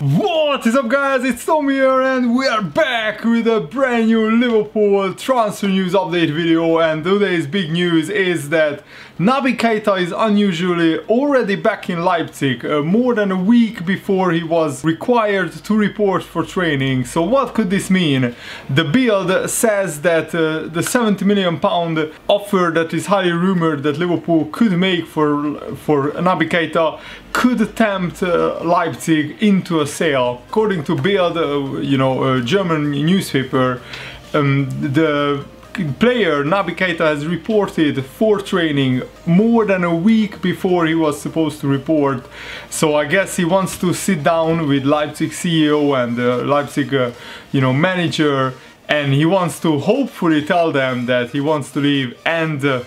What is up guys, it's Tom here and we are back with a brand new Liverpool transfer news update video. And today's big news is that Naby Keita is unusually already back in Leipzig uh, more than a week before he was required to report for training. So what could this mean? The Bild says that uh, the 70 million pound offer that is highly rumored that Liverpool could make for, for Naby Keita could tempt uh, Leipzig into a sale. According to Bild, uh, you know, a German newspaper, um, the player Naby Keita has reported for training more than a week before he was supposed to report. So I guess he wants to sit down with Leipzig CEO and uh, Leipzig, uh, you know, manager, and he wants to hopefully tell them that he wants to leave and uh,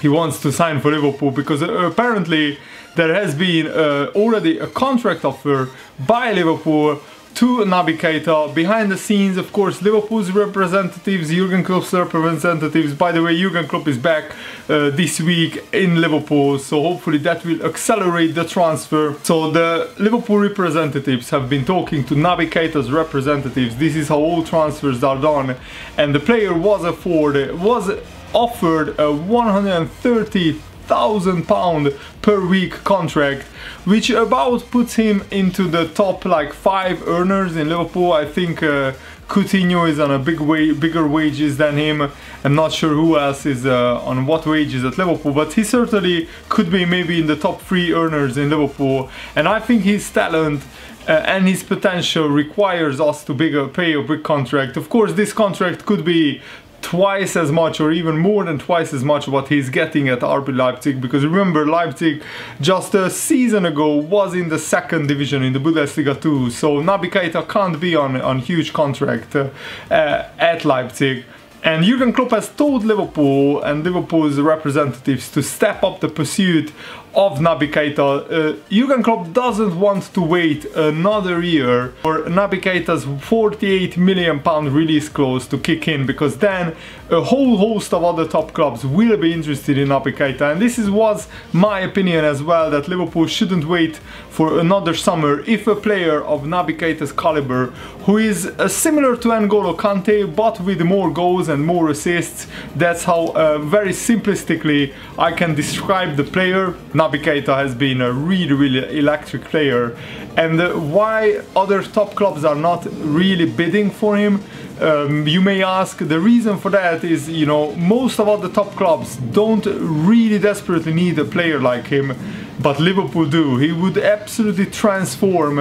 he wants to sign for Liverpool because uh, apparently there has been uh, already a contract offer by Liverpool to Naby Keita. Behind the scenes, of course, Liverpool's representatives, Jurgen Klopp's representatives. By the way, Jurgen Klopp is back uh, this week in Liverpool, so hopefully that will accelerate the transfer. So the Liverpool representatives have been talking to Naby Keita's representatives. This is how all transfers are done, and the player was afforded was offered a 130 thousand pound per week contract which about puts him into the top like five earners in Liverpool. I think uh, Coutinho is on a big way bigger wages than him. I'm not sure who else is uh, on what wages at Liverpool but he certainly could be maybe in the top three earners in Liverpool. And I think his talent uh, and his potential requires us to bigger, pay a big contract. Of course, this contract could be twice as much or even more than twice as much what he's getting at RB Leipzig because remember Leipzig just a season ago was in the second division in the Bundesliga 2 so Naby Keita can't be on, on huge contract uh, at Leipzig. And Jurgen Klopp has told Liverpool and Liverpool's representatives to step up the pursuit of Naby Keita. Uh, Jurgen Klopp doesn't want to wait another year for Naby Keita's 48 million pound release clause to kick in because then a whole host of other top clubs will be interested in Naby Keita and this is was my opinion as well that Liverpool shouldn't wait for another summer if a player of Naby Keita's caliber who is uh, similar to N'Golo Kante but with more goals and more assists that's how uh, very simplistically I can describe the player Keita has been a really, really electric player. And uh, why other top clubs are not really bidding for him, um, you may ask. The reason for that is, you know, most of all the top clubs don't really desperately need a player like him, but Liverpool do. He would absolutely transform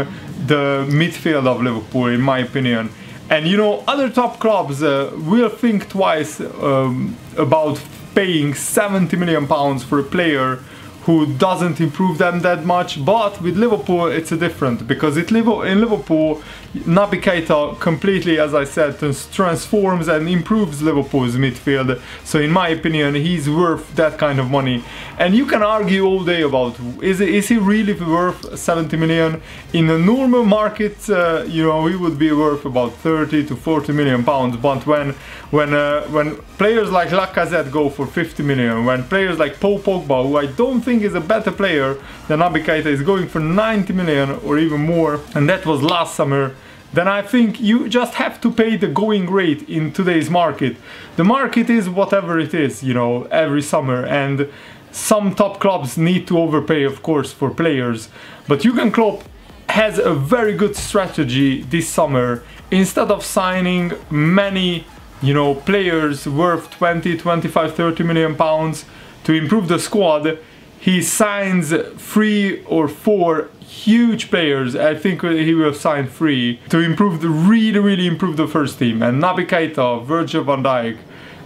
the midfield of Liverpool, in my opinion. And you know, other top clubs uh, will think twice um, about paying 70 million pounds for a player who doesn't improve them that much but with Liverpool it's a different because it in Liverpool Naby Keita completely as I said transforms and improves Liverpool's midfield. So in my opinion he's worth that kind of money. And you can argue all day about is, is he really worth 70 million? In a normal market uh, you know he would be worth about 30 to 40 million pounds but when when uh, when players like Lacazette go for 50 million when players like Paul Pogba who I don't think think is a better player than Naby Keita. Is going for 90 million or even more and that was last summer. Then I think you just have to pay the going rate in today's market. The market is whatever it is, you know, every summer and some top clubs need to overpay of course for players. But Jurgen Klopp has a very good strategy this summer. Instead of signing many you know players worth 20 25 30 million pounds to improve the squad he signs three or four huge players. I think he will sign three to improve the really, really improve the first team. And Naby Keita, Virgil van Dijk,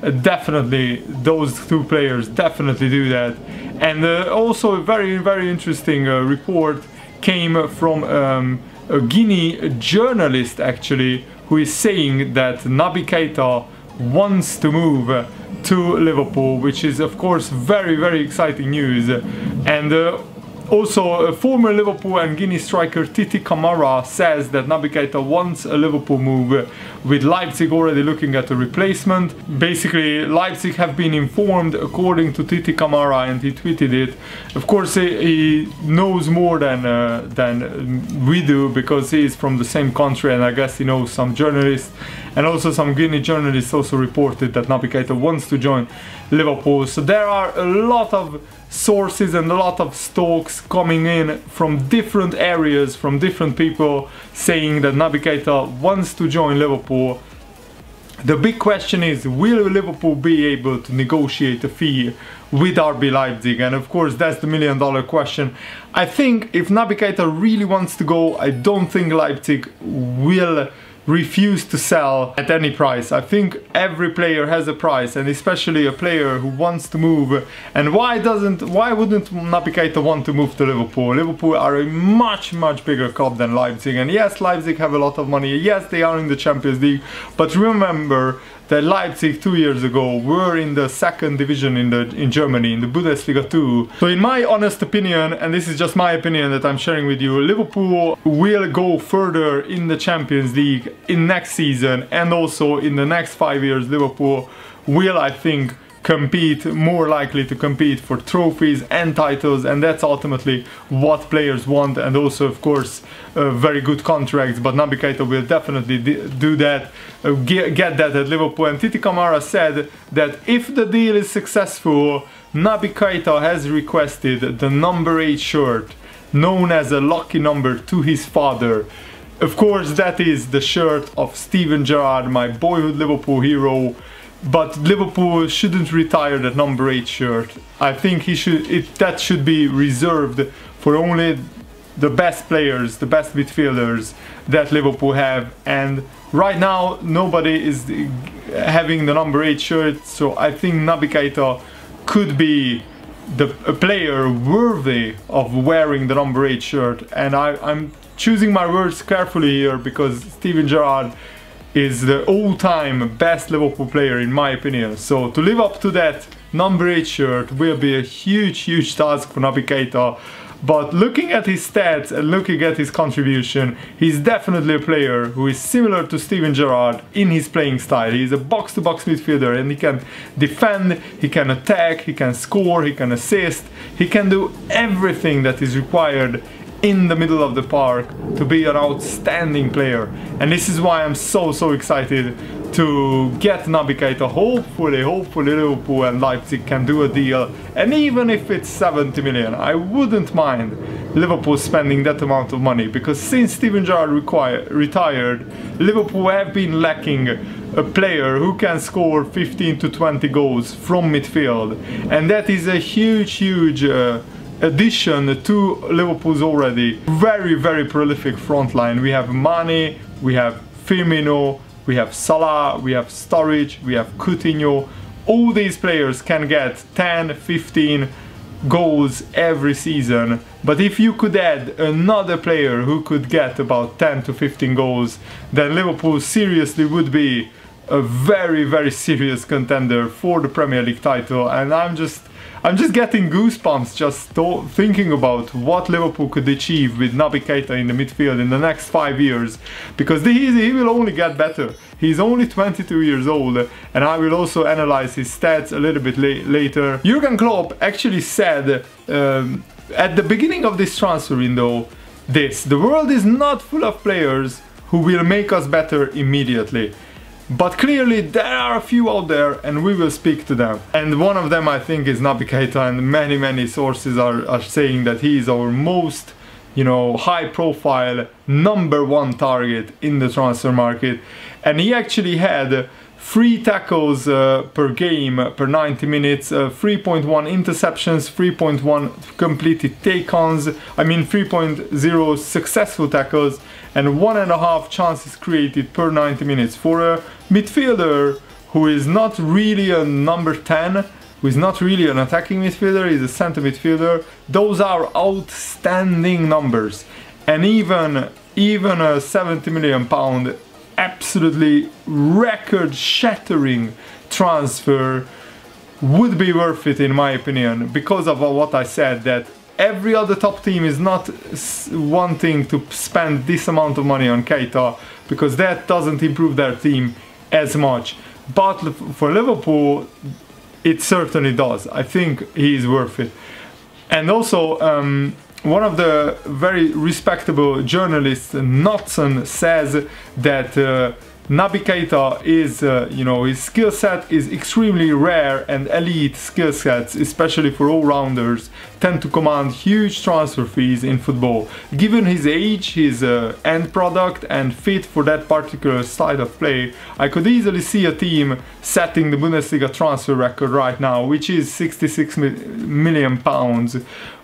uh, definitely those two players definitely do that. And uh, also a very, very interesting uh, report came from um, a Guinea journalist actually who is saying that Naby Keita wants to move to Liverpool, which is of course very very exciting news. And uh, also, former Liverpool and Guinea striker Titi Camara says that Naby Keita wants a Liverpool move with Leipzig already looking at a replacement. Basically, Leipzig have been informed according to Titi Camara and he tweeted it. Of course, he, he knows more than, uh, than we do because he is from the same country and I guess he knows some journalists and also some Guinea journalists also reported that Naby Keita wants to join Liverpool. So there are a lot of sources and a lot of stokes coming in from different areas, from different people saying that Keita wants to join Liverpool. The big question is, will Liverpool be able to negotiate a fee with RB Leipzig? And of course, that's the million dollar question. I think if Keita really wants to go, I don't think Leipzig will refuse to sell at any price. I think every player has a price and especially a player who wants to move and why doesn't why wouldn't Naby Keita want to move to Liverpool? Liverpool are a much much bigger club than Leipzig and yes Leipzig have a lot of money yes they are in the Champions League but remember that Leipzig two years ago were in the second division in the in Germany in the Bundesliga 2. So in my honest opinion, and this is just my opinion that I'm sharing with you, Liverpool will go further in the Champions League in next season and also in the next five years Liverpool will I think compete, more likely to compete for trophies and titles and that's ultimately what players want and also of course uh, very good contracts but Naby Keita will definitely do that, uh, get, get, that at Liverpool. And Titi Camara said that if the deal is successful Naby Keita has requested the number 8 shirt known as a lucky number to his father. Of course that is the shirt of Steven Gerrard, my boyhood Liverpool hero but Liverpool shouldn't retire that number 8 shirt. I think he should it, that should be reserved for only the best players, the best midfielders that Liverpool have and right now nobody is having the number 8 shirt so I think Naby Keita could be the, a player worthy of wearing the number 8 shirt and I, I'm choosing my words carefully here because Steven Gerrard is the all-time best Liverpool player in my opinion. So to live up to that number 8 shirt will be a huge, huge task for Naby Keita. But looking at his stats and looking at his contribution, he's definitely a player who is similar to Steven Gerrard in his playing style. He's a box-to-box -box midfielder and he can defend, he can attack, he can score, he can assist, he can do everything that is required in the middle of the park to be an outstanding player. And this is why I'm so so excited to get Naby Keita hopefully hopefully Liverpool and Leipzig can do a deal. And even if it's 70 million I wouldn't mind Liverpool spending that amount of money because since Steven Gerrard retired Liverpool have been lacking a player who can score 15 to 20 goals from midfield. And that is a huge huge uh, addition to Liverpool's already very, very prolific front line. We have Mane, we have Firmino, we have Salah, we have Sturridge, we have Coutinho. All these players can get 10, 15 goals every season. But if you could add another player who could get about 10 to 15 goals, then Liverpool seriously would be a very, very serious contender for the Premier League title. And I'm just I'm just getting goosebumps just thinking about what Liverpool could achieve with Naby Keita in the midfield in the next five years because he, he will only get better. He's only 22 years old and I will also analyze his stats a little bit la later. Jurgen Klopp actually said um, at the beginning of this transfer window this, the world is not full of players who will make us better immediately. But clearly there are a few out there and we will speak to them. And one of them I think is Naby Keita and many many sources are, are saying that he is our most you know high profile number one target in the transfer market and he actually had three tackles uh, per game per 90 minutes, uh, 3.1 interceptions, 3.1 completed take-ons, I mean 3.0 successful tackles, and one and a half chances created per 90 minutes for a midfielder who is not really a number 10, who is not really an attacking midfielder, he's a center midfielder. Those are outstanding numbers, and even even a 70 million pound absolutely record-shattering transfer would be worth it in my opinion because of what I said that every other top team is not wanting to spend this amount of money on Keita because that doesn't improve their team as much. But for Liverpool, it certainly does. I think he is worth it. And also, um, one of the very respectable journalists, Notson, says that uh, Naby Keita is, uh, you know, his skill set is extremely rare and elite skill sets, especially for all-rounders, tend to command huge transfer fees in football. Given his age, his uh, end product and fit for that particular style of play, I could easily see a team setting the Bundesliga transfer record right now, which is 66 million pounds,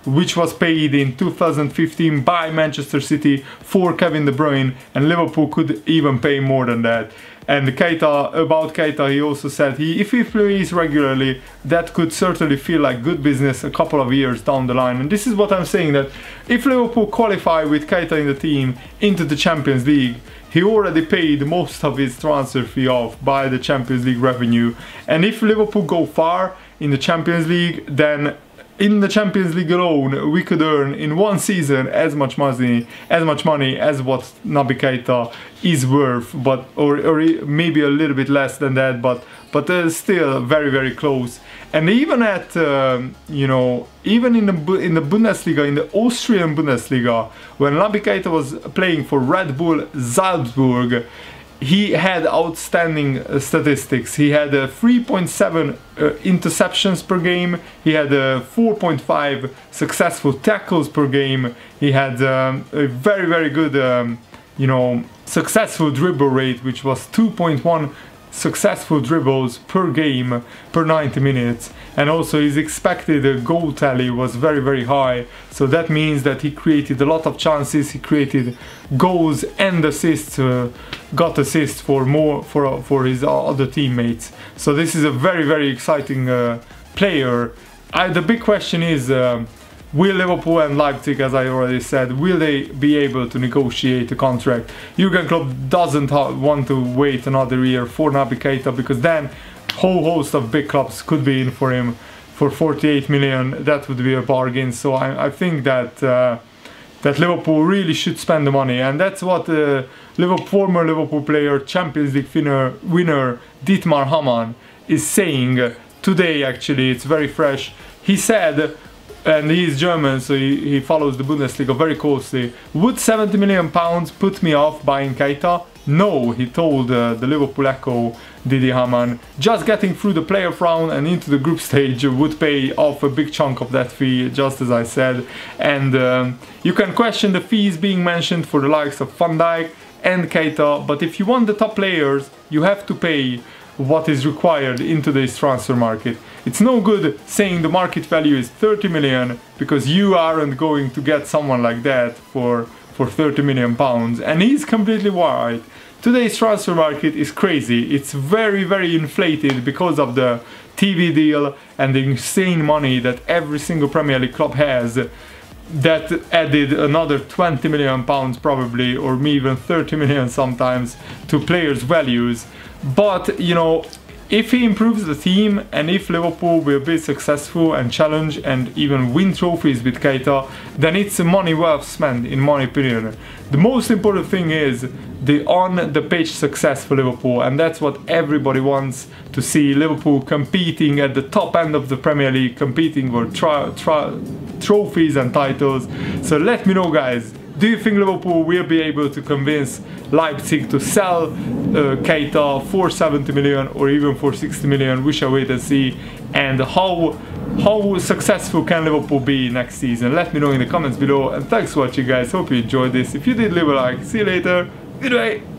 which was paid in 2015 by Manchester City for Kevin De Bruyne and Liverpool could even pay more than that. And Keita, about Keita, he also said he, if he plays regularly, that could certainly feel like good business a couple of years down the line. And this is what I'm saying that if Liverpool qualify with Keita in the team into the Champions League, he already paid most of his transfer fee off by the Champions League revenue. And if Liverpool go far in the Champions League, then in the Champions League alone, we could earn in one season as much money as much money as what Naby Keita is worth, but or, or maybe a little bit less than that, but but uh, still very very close. And even at um, you know even in the in the Bundesliga, in the Austrian Bundesliga, when Naby Keita was playing for Red Bull Salzburg, he had outstanding uh, statistics. He had uh, 3.7 uh, interceptions per game. He had uh, 4.5 successful tackles per game. He had um, a very very good, um, you know, successful dribble rate, which was 2.1 successful dribbles per game per 90 minutes. And also his expected goal tally was very very high. So that means that he created a lot of chances. He created goals and assists uh, got assists for more for for his other teammates. So this is a very very exciting uh, player. I, the big question is uh, Will Liverpool and Leipzig, as I already said, will they be able to negotiate a contract? Jurgen Klopp doesn't want to wait another year for Naby Keita because then whole host of big clubs could be in for him for 48 million. That would be a bargain. So I, I think that uh, that Liverpool really should spend the money, and that's what uh, Liverpool, former Liverpool player, Champions League winner, winner Dietmar Hamann is saying today. Actually, it's very fresh. He said and he's German, so he, he follows the Bundesliga very closely. Would 70 million pounds put me off buying Keita? No, he told uh, the Liverpool Echo, Didi Hamann. Just getting through the playoff round and into the group stage would pay off a big chunk of that fee, just as I said. And um, you can question the fees being mentioned for the likes of Van Dijk and Keita, but if you want the top players, you have to pay what is required in today's transfer market. It's no good saying the market value is 30 million because you aren't going to get someone like that for, for 30 million pounds. And he's completely right. Today's transfer market is crazy. It's very, very inflated because of the TV deal and the insane money that every single Premier League club has that added another 20 million pounds probably or even 30 million sometimes to players values but, you know, if he improves the team and if Liverpool will be successful and challenge and even win trophies with Keita, then it's money well spent in my opinion. The most important thing is the on the pitch success for Liverpool and that's what everybody wants to see Liverpool competing at the top end of the Premier League, competing for trophies and titles. So let me know guys, do you think Liverpool will be able to convince Leipzig to sell uh, Keita for 70 million or even for 60 million? We shall wait and see. And how how successful can Liverpool be next season? Let me know in the comments below. And thanks for watching guys. Hope you enjoyed this. If you did, leave a like. See you later. Goodbye.